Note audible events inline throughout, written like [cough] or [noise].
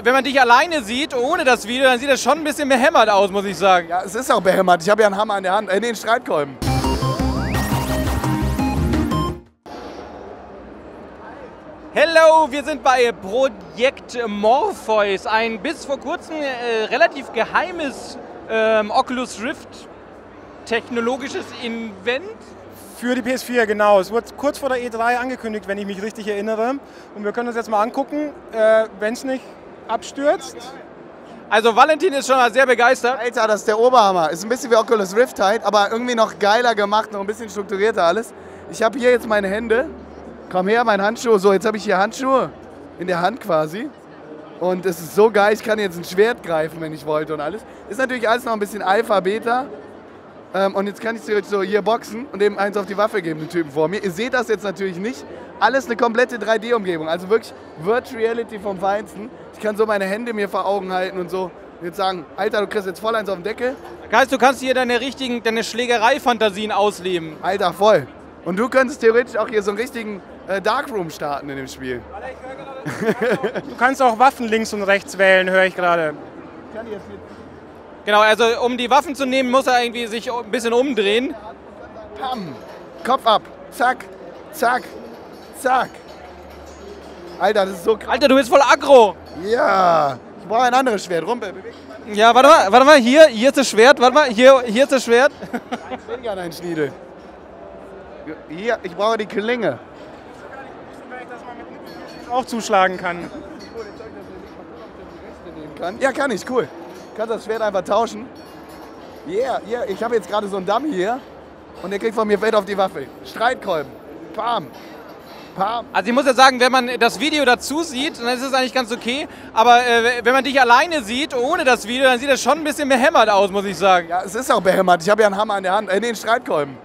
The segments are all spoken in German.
Wenn man dich alleine sieht, ohne das Video, dann sieht das schon ein bisschen behämmert aus, muss ich sagen. Ja, es ist auch behämmert. Ich habe ja einen Hammer in der Hand, äh, den Streitkolben. Hello, wir sind bei Projekt Morpheus, ein bis vor kurzem äh, relativ geheimes ähm, Oculus Rift technologisches Invent. Für die PS4, genau. Es wurde kurz vor der E3 angekündigt, wenn ich mich richtig erinnere. Und wir können uns jetzt mal angucken, äh, wenn es nicht abstürzt. Also Valentin ist schon mal sehr begeistert. Alter, das ist der Oberhammer. Ist ein bisschen wie Oculus Rift halt, aber irgendwie noch geiler gemacht, noch ein bisschen strukturierter alles. Ich habe hier jetzt meine Hände. Komm her, mein Handschuh. So, jetzt habe ich hier Handschuhe in der Hand quasi. Und es ist so geil, ich kann jetzt ein Schwert greifen, wenn ich wollte und alles. Ist natürlich alles noch ein bisschen Alpha, Beta. Ähm, und jetzt kann ich theoretisch so hier boxen und eben eins auf die Waffe geben, den Typen vor mir. Ihr seht das jetzt natürlich nicht. Alles eine komplette 3D-Umgebung. Also wirklich Virtual Reality vom Feinsten. Ich kann so meine Hände mir vor Augen halten und so. Und jetzt sagen, Alter, du kriegst jetzt voll eins auf den Deckel. Heißt, du kannst hier deine richtigen, deine Schlägerei-Fantasien ausleben. Alter, voll. Und du könntest theoretisch auch hier so einen richtigen äh, Darkroom starten in dem Spiel. [laughs] Du kannst auch Waffen links und rechts wählen, höre ich gerade. Genau, also um die Waffen zu nehmen, muss er irgendwie sich ein bisschen umdrehen. Pam. Kopf ab. Zack. Zack. Zack. Alter, das ist so krass. Alter, du bist voll aggro. Ja. Ich brauche ein anderes Schwert. Rumpel, beweg dich Ja, warte mal, warte mal, hier, hier ist das Schwert, warte mal, hier, hier ist das Schwert. [laughs] weniger dein Schniedel. Hier, ich brauche die Klinge. Auch zuschlagen. Kann. Ja, kann ich, cool. Kannst das Schwert einfach tauschen. Yeah, yeah. Ich habe jetzt gerade so einen Dummy hier und der kriegt von mir Feld auf die Waffe. Streitkolben. Pam. Pam. Also ich muss ja sagen, wenn man das Video dazu sieht, dann ist es eigentlich ganz okay. Aber äh, wenn man dich alleine sieht, ohne das Video, dann sieht das schon ein bisschen behämmert aus, muss ich sagen. Ja, es ist auch behämmert. Ich habe ja einen Hammer in der Hand, äh, den Streitkolben.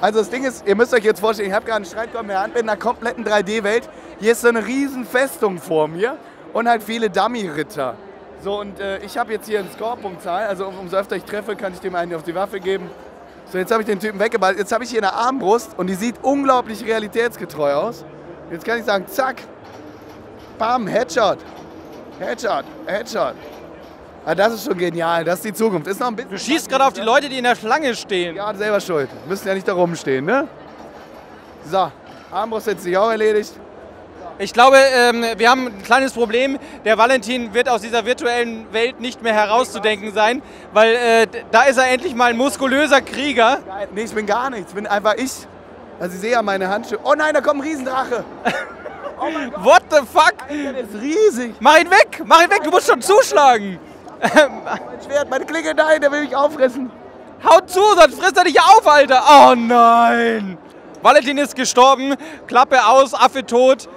Also das Ding ist, ihr müsst euch jetzt vorstellen, ich habe gerade einen Streitkolben in der Hand, bin in einer kompletten 3D-Welt. Hier ist so eine riesen Festung vor mir und halt viele Dummy-Ritter. So, und äh, ich habe jetzt hier eine Score-Punktzahl, also um- umso öfter ich treffe, kann ich dem einen auf die Waffe geben. So, jetzt habe ich den Typen weggeballt. Jetzt habe ich hier eine Armbrust und die sieht unglaublich realitätsgetreu aus. Jetzt kann ich sagen, zack, bam, Headshot, Headshot, Headshot. Ah, das ist schon genial, das ist die Zukunft. Ist noch ein bisschen Du schießt gerade auf die Leute, die in der Schlange stehen. ja, selber schuld. Müssen ja nicht da rumstehen, ne? So, Armbrust jetzt sich auch erledigt. Ich glaube, ähm, wir haben ein kleines Problem. Der Valentin wird aus dieser virtuellen Welt nicht mehr herauszudenken sein, weil äh, da ist er endlich mal ein muskulöser Krieger. Nee, ich bin gar nichts. Ich bin einfach ich. Also ich sehe ja meine Handschuhe. Oh nein, da kommt ein Riesendrache. [laughs] What the fuck? Der ist riesig. Mach ihn weg! Mach ihn weg! Du musst schon zuschlagen! [laughs] Mein Schwert, meine Klinge, nein, der will mich auffressen. Haut zu, sonst frisst er dich auf, Alter! Oh nein! Valentin ist gestorben, Klappe aus, Affe tot.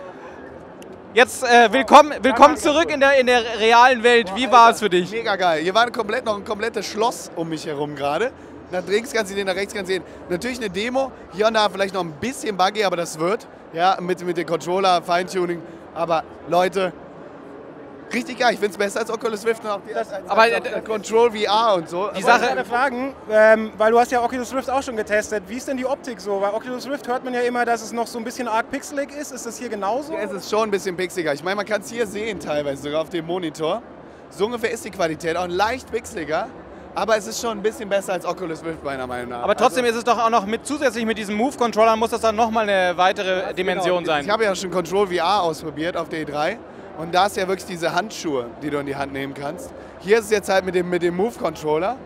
Jetzt äh, willkommen, willkommen zurück in der, in der realen Welt. Wie war es für dich? Mega geil. Hier war komplett noch ein komplettes Schloss um mich herum gerade. Nach links kannst du sehen, nach rechts kannst du sehen. Natürlich eine Demo. Hier und da vielleicht noch ein bisschen buggy, aber das wird. Ja, mit, mit dem Controller, Feintuning. Aber Leute, richtig geil. Ich finde es besser als Oculus Rift und auch die als, aber, äh, Control VR und so. Die Aber- Sache- Eine Fragen, ähm, weil du hast ja Oculus Rift auch schon getestet. Wie ist denn die Optik so? Bei Oculus Rift hört man ja immer, dass es noch so ein bisschen arg pixelig ist. Ist das hier genauso? Es ist schon ein bisschen pixeliger. Ich meine, man kann es hier sehen teilweise sogar auf dem Monitor. So ungefähr ist die Qualität auch leicht pixeliger. Aber es ist schon ein bisschen besser als Oculus Rift meiner Meinung nach. Aber trotzdem Also, ist es doch auch noch mit zusätzlich mit diesem Move-Controller muss das dann nochmal eine weitere Dimension genau. sein. Ich habe ja schon Control VR ausprobiert auf der E3. Und da ist ja wirklich diese Handschuhe, die du in die Hand nehmen kannst. Hier ist es jetzt halt mit dem, mit dem Move-Controller.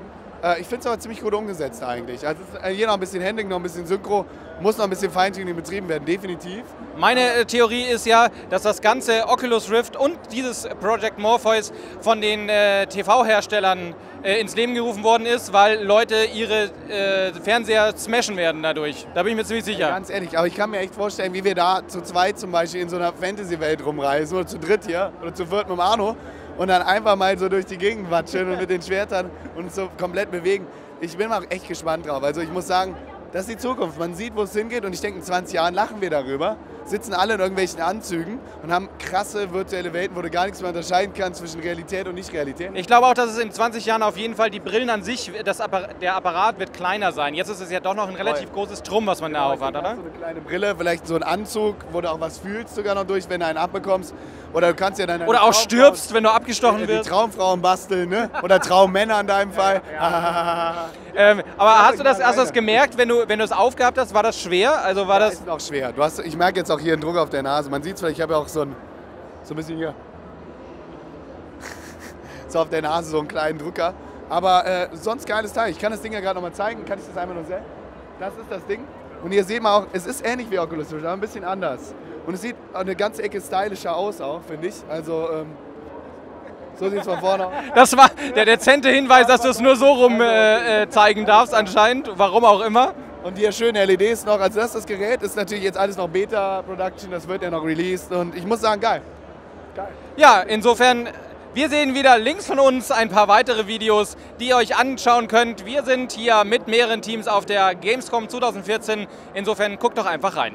Äh, ich finde es aber ziemlich gut umgesetzt eigentlich. Also äh, hier noch ein bisschen Handling, noch ein bisschen Synchro. Muss noch ein bisschen Feintuning betrieben werden, definitiv. Meine äh, Theorie ist ja, dass das ganze Oculus Rift und dieses Project Morpheus von den äh, TV-Herstellern äh, ins Leben gerufen worden ist, weil Leute ihre äh, Fernseher smashen werden dadurch. Da bin ich mir ziemlich sicher. Ganz ehrlich, aber ich kann mir echt vorstellen, wie wir da zu zweit zum Beispiel in so einer Fantasy-Welt rumreisen oder zu dritt hier oder zu viert mit dem Arno und dann einfach mal so durch die Gegend watscheln und mit den Schwertern uns so komplett bewegen. Ich bin mal echt gespannt drauf. Also ich muss sagen, das ist die Zukunft. Man sieht, wo es hingeht und ich denke, in 20 Jahren lachen wir darüber. sitzen alle in irgendwelchen Anzügen und haben krasse virtuelle Welten, wo du gar nichts mehr unterscheiden kannst zwischen Realität und Nicht-Realität. Ich glaube auch, dass es in 20 Jahren auf jeden Fall die Brillen an sich, das Appar der Apparat wird kleiner sein. Jetzt ist es ja doch noch ein relativ großes Drum, was man da auf hat, Dann oder? du eine kleine Brille, vielleicht so ein Anzug, wo du auch was fühlst sogar noch durch, wenn du einen abbekommst. Oder du kannst ja dann Oder auch stirbst, wenn du abgestochen die wirst. Traumfrauen basteln, ne? Oder Traummänner in deinem Fall. [laughs] Ähm, aber Ja, hast du das, mach hast du das weiter. gemerkt, wenn du, wenn du es aufgehabt hast, war das schwer? Also war Das das. ist auch schwer. Du hast, ich merke jetzt auch hier einen Druck auf der Nase. Man sieht es vielleicht, ich habe ja auch so ein, so ein bisschen hier. [laughs] so auf der Nase so einen kleinen Drucker. Aber äh, sonst geiles Teil. Ich kann das Ding ja gerade nochmal zeigen. Kann ich das einmal noch sehen? Das ist das Ding. Und hier sieht man auch, es ist ähnlich wie Oculus Rift, aber ein bisschen anders. Und es sieht eine ganze Ecke stylischer aus auch, finde ich. Also ähm, so sieht es von vorne aus. [laughs] Das war der dezente Hinweis, dass du es nur so rum äh, äh, zeigen darfst, anscheinend. Warum auch immer. Und hier schöne LEDs noch. Also das ist das Gerät. Ist natürlich jetzt alles noch Beta-Production. Das wird ja noch released. Und ich muss sagen, geil. Geil. Ja, insofern, wir sehen wieder links von uns ein paar weitere Videos, die ihr euch anschauen könnt. Wir sind hier mit mehreren Teams auf der Gamescom 2014. Insofern guckt doch einfach rein.